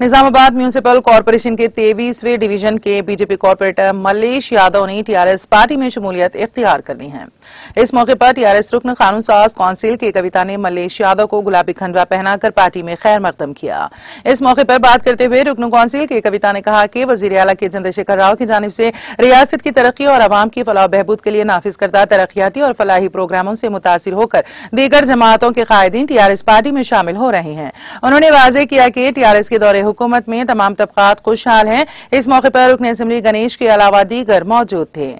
Nizamabad municipal corporation के तेईसवें division के बीजेपी कॉरपोरेटर मल्लेश यादव ने टीआरएस पार्टी में शमूलियत इख्तियार कर ली है। इस मौके पर टीआरएस रुकन कानून साज काउंसिल की कविता ने मल्लेश यादव को गुलाबी खंडवा पहनाकर पार्टी में खैर मकदम किया। इस मौके पर बात करते हुए रुकन काउंसिल की कविता ने कहा कि वज़ीर अला के चंद्रशेखर राव की जानब से रियासत की तरक्की और आवाम की फलाह बहबूद के लिए नाफिज करदा तरक्याती और फलाही प्रोग्रामों से मुतासर होकर दीगर जमातों के कायदीन टीआरएस पार्टी में शामिल हो रहे हैं। उन्होंने वाजे किया कि टीआरएस के दौरे हुकूमत में तमाम तबकात खुशहाल हैं। इस मौके पर रुकने असम्बली गणेश के अलावा दीगर मौजूद थे।